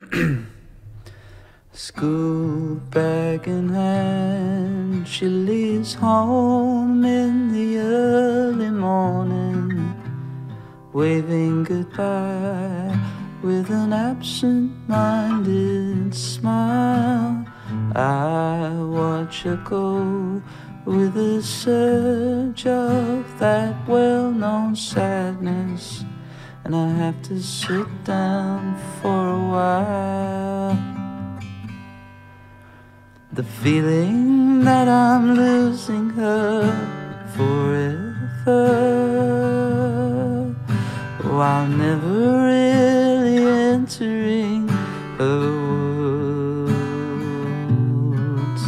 School bag in hand, she leaves home in the early morning, waving goodbye with an absent minded smile. I watch her go with a surge of that well known sadness, and I have to sit down for a while. The feeling that I'm losing her forever while never really entering her world.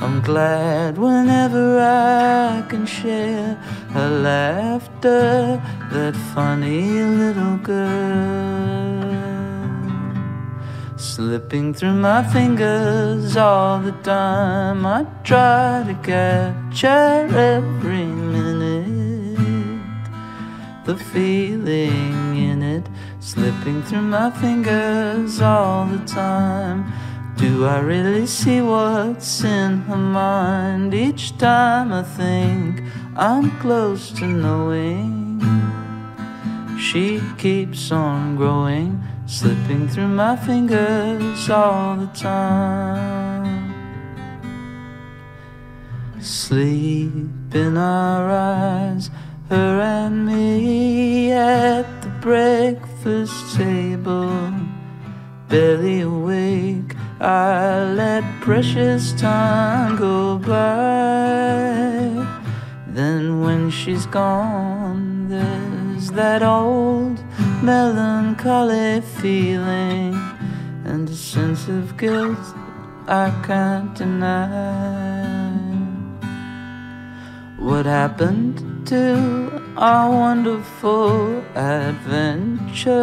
I'm glad whenever I can share her laughter, that funny little girl slipping through my fingers all the time. I try to capture every minute, the feeling in it, slipping through my fingers all the time. Do I really see what's in her mind each time I think I'm close to knowing? She keeps on growing slipping through my fingers all the time. Sleep in our eyes, her and me at the breakfast table. Barely awake, I let precious time go by. Then when she's gone, that old melancholy feeling and a sense of guilt I can't deny. What happened to our wonderful adventures?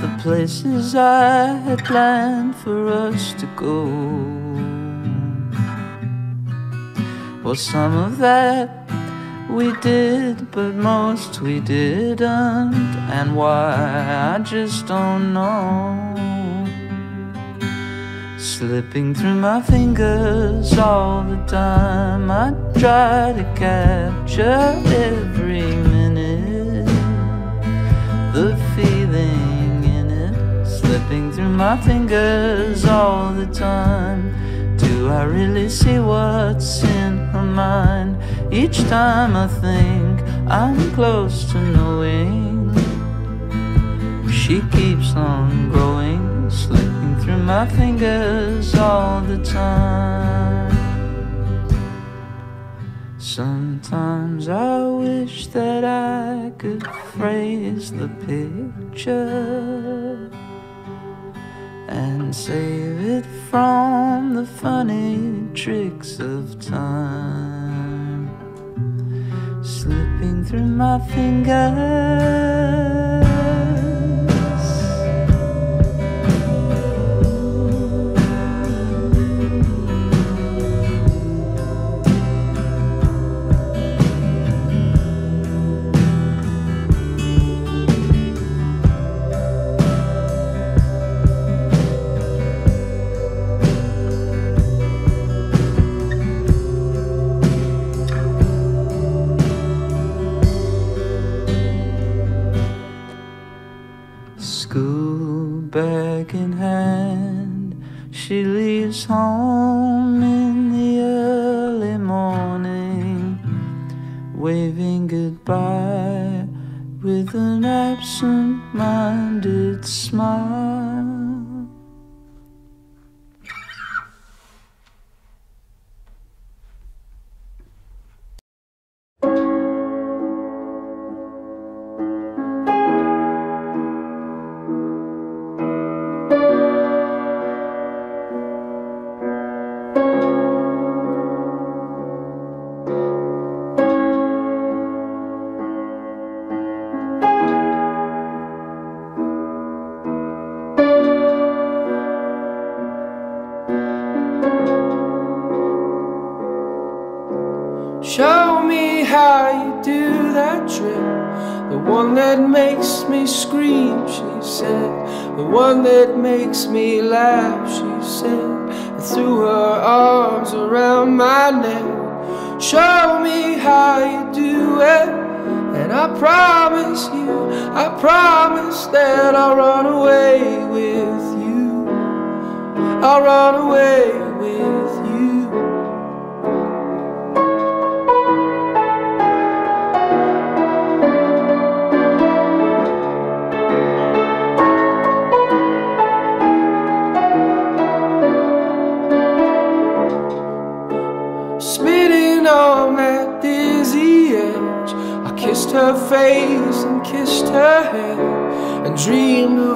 The places I had planned for us to go. Well, some of that we did, but most we didn't. And why, I just don't know. Slipping through my fingers all the time. I try to capture every minute. The feeling in it. Slipping through my fingers all the time. Do I really see what's in her mind? Each time I think I'm close to knowing, she keeps on growing, slipping through my fingers all the time. Sometimes I wish that I could phrase the picture and save it from the funny tricks of time slipping through my fingers. she leaves home in the early morning, waving goodbye with an absent minded smile. That makes me scream, she said. the one that makes me laugh, she said, and threw her arms around my neck. Show me how you do it, and I promise you, I promise that I'll run away with you. I'll run away with you.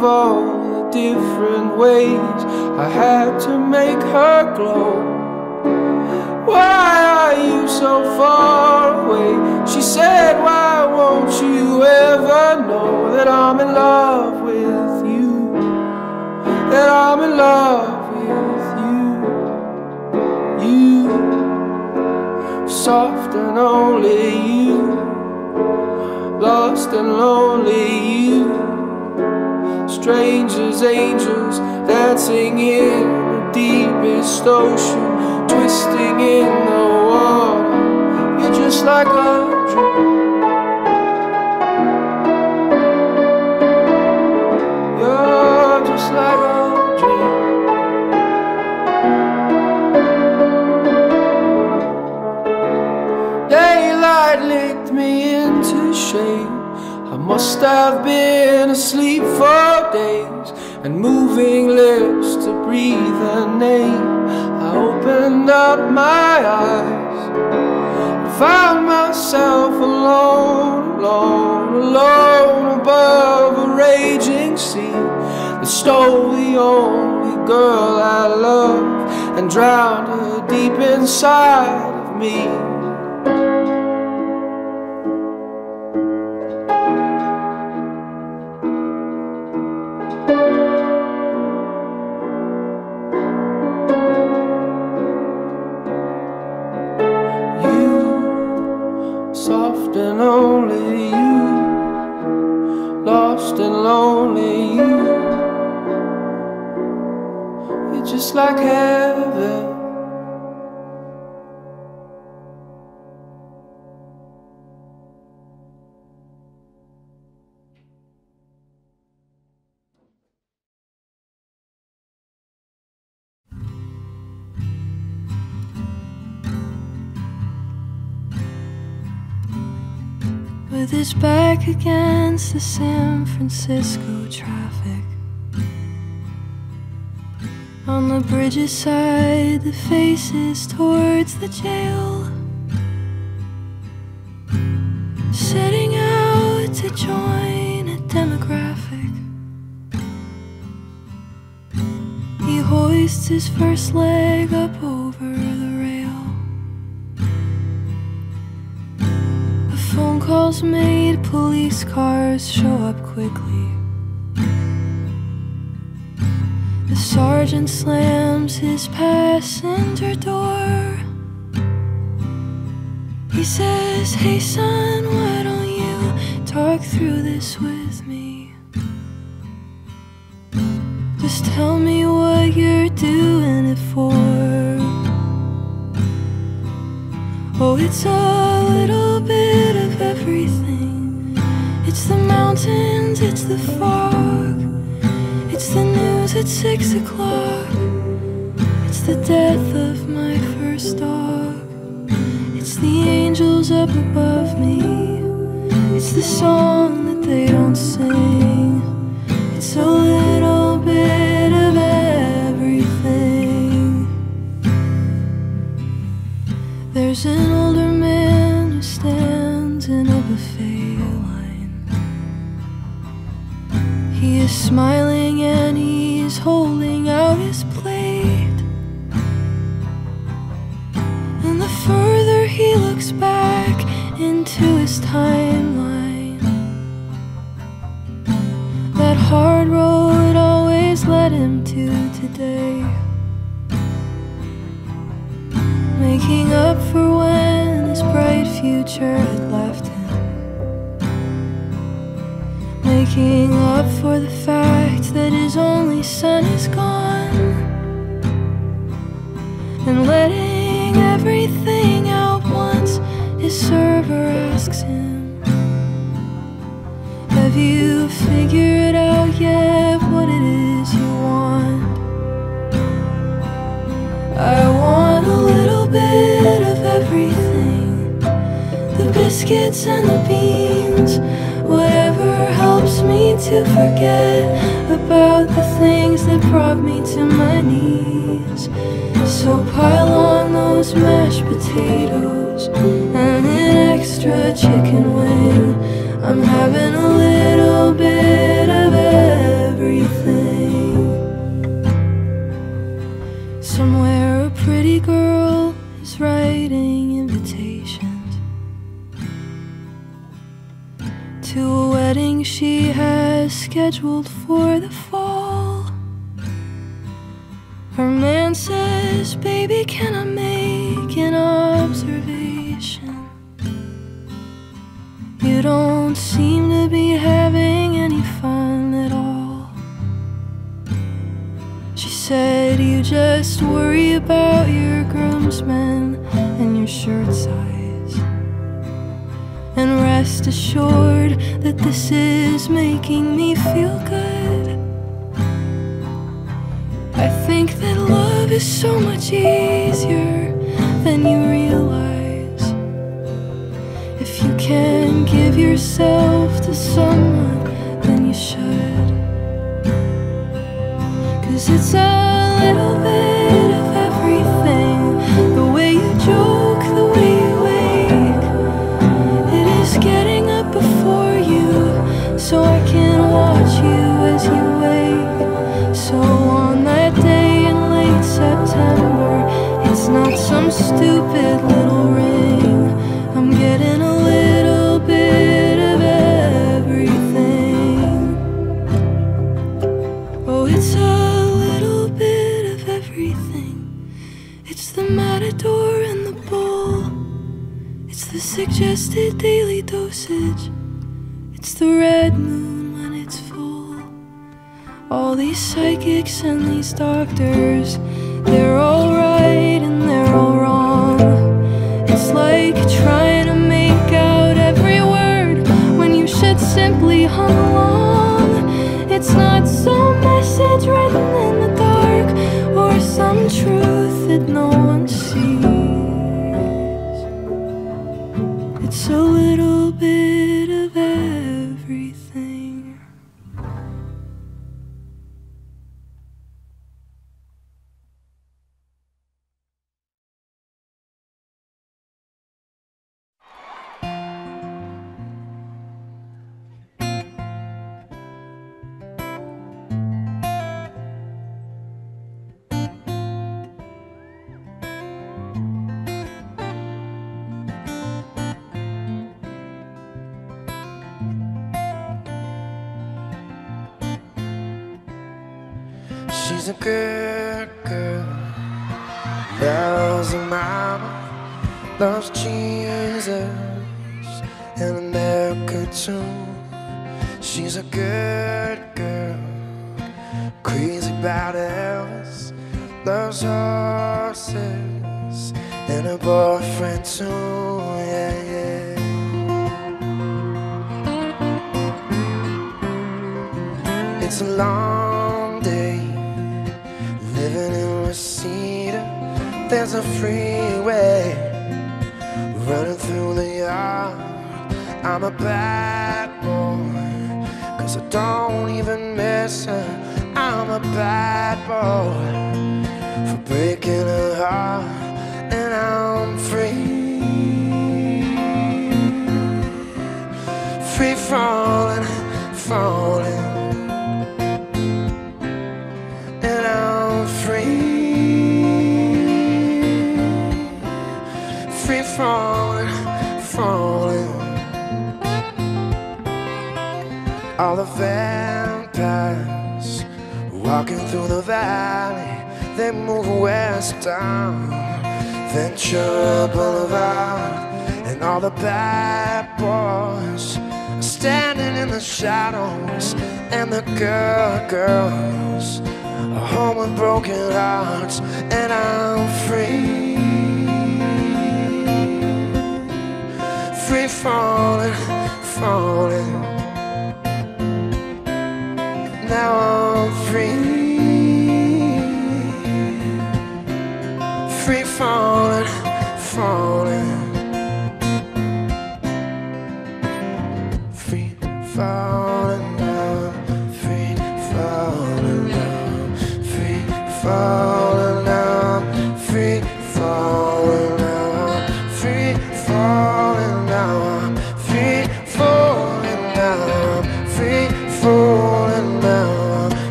Of all the different ways I had to make her glow. Why are you so far away? She said, Why won't you ever know that I'm in love with you? That I'm in love with you. You, soft and only you lost and lonely you Strangers, angels, dancing in the deepest ocean Twisting in the water. You're just like a dream. You're just like a dream. Daylight licked me into shade. I must have been asleep for and moving lips to breathe a name. I opened up my eyes found myself alone, alone, alone above a raging sea that stole the only girl I loved and drowned her deep inside of me. With his back against the San Francisco traffic. On the bridge's side, the faces towards the jail. Setting out to join a demographic. He hoists his first leg up calls made, police cars show up quickly. The sergeant slams his passenger door. He says, Hey son, why don't you talk through this with me? Just tell me what you're doing it for. Oh, it's a little bit everything. It's the mountains, it's the fog. It's the news at six o'clock. It's the death of my first dog. It's the angels up above me. It's the song that they don't sing. It's a little bit of everything. There's an is smiling and he's holding out his plate. And the further he looks back into his timeline, that hard road always led him to today. Making up for when his bright future Making up for the fact that his only son is gone and letting everything out once his server asks him Have you figured out yet what it is you want? I want a little bit of everything The biscuits and the beans to forget About the things that brought me to my knees. So pile on those mashed potatoes And an extra chicken wing. I'm having a little bit of everything. Somewhere a pretty girl is writing invitations wedding she has scheduled for the fall Her man says, baby, can I make an observation? You don't seem to be having any fun at all She said, you just worry about your groomsmen and your shirt size rest assured that this is making me feel good. I think that love is so much easier than you realize. If you can give yourself to someone, suggested daily dosage. It's the red moon when it's full. All these psychics and these doctors, they're all right and they're all wrong. It's like trying to make out every word when you should simply hum along. It's not some message written in the dark or some truth that no one It's a little She's a good girl, loves her mama, loves Jesus and America too. She's a good girl, crazy about Elvis, loves horses and her boyfriend too. Yeah, yeah. It's a long There's a freeway running through the yard. I'm a bad boy, cause I don't even miss her. I'm a bad boy for breaking her heart, and I'm free. Free falling, All the vampires walking through the valley, they move west down Ventura Boulevard, and all the bad boys standing in the shadows, and the girl, girls are home with broken hearts, and I'm free. Free falling, falling. Now I'm free. Free falling, falling. Free falling down, free falling down, free falling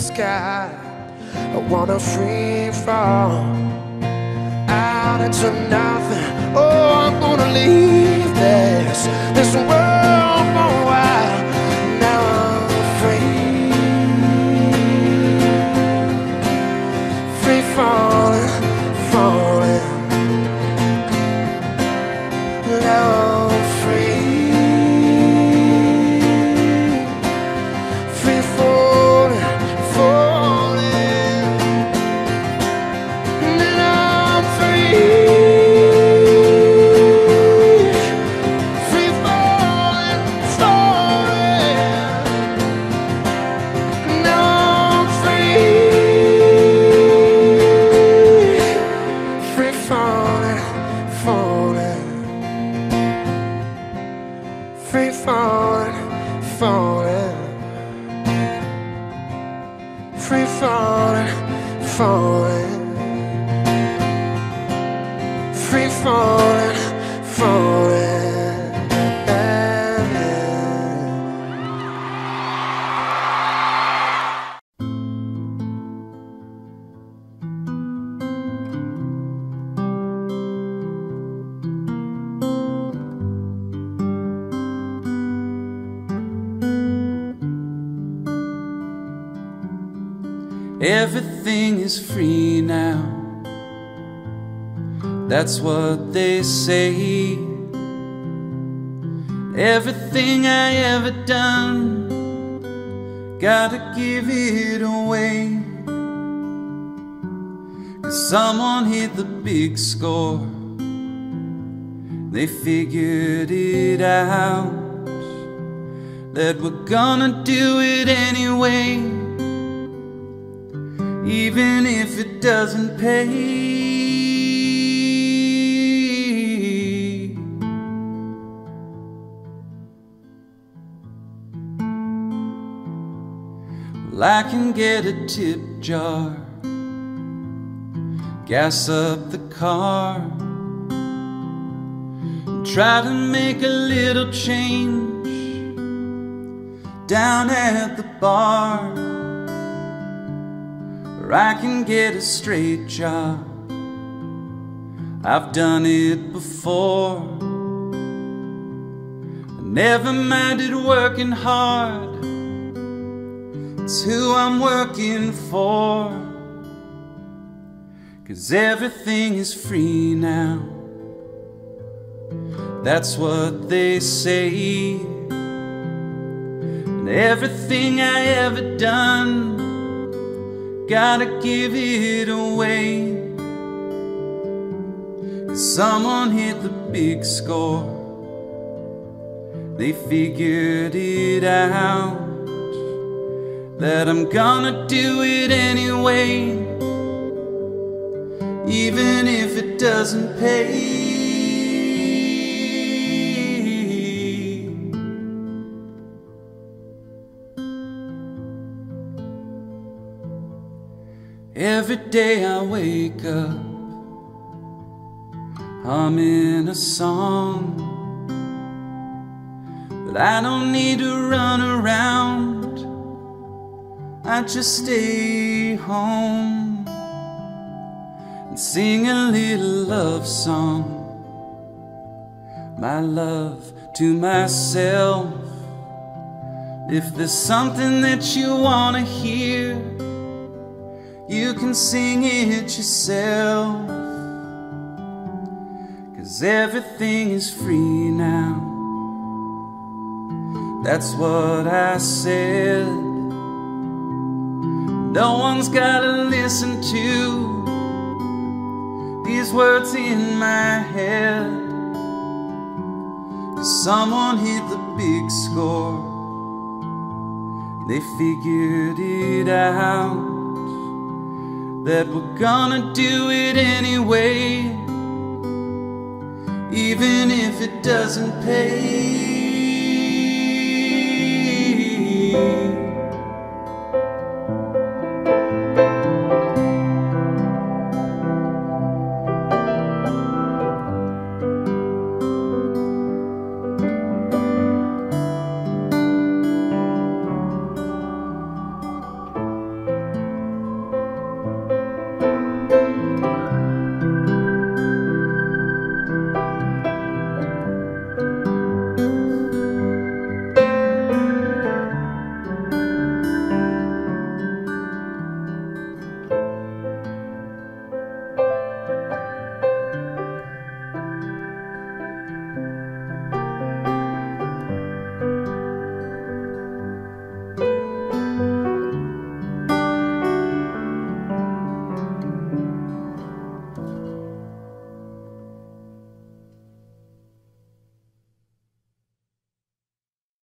sky. I wanna free fall out into nothing. Oh, I'm gonna leave this this world Free falling, falling. Free falling, That's what they say. Everything I ever done, gotta give it away. Cause someone hit the big score. They figured it out that we're gonna do it anyway even if it doesn't pay. Well, I can get a tip jar, gas up the car, try to make a little change down at the bar or I can get a straight job. I've done it before. Never minded working hard. It's who I'm working for. Cause everything is free now. That's what they say. And everything I ever done gotta give it away. Someone hit the big score. They figured it out that I'm gonna do it anyway, even if it doesn't pay. Every day I wake up, I'm in a song, but I don't need to run around. I just stay home and sing a little love song. My love to myself, If there's something that you wanna hear, you can sing it yourself. Cause everything is free now. That's what I said. No one's gotta listen to these words in my head. Someone hit the big score. They figured it out that we're gonna do it anyway, even if it doesn't pay.